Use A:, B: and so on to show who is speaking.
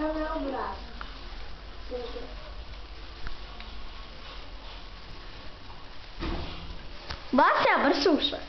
A: É o meu braço.
B: Você abre Xuxa.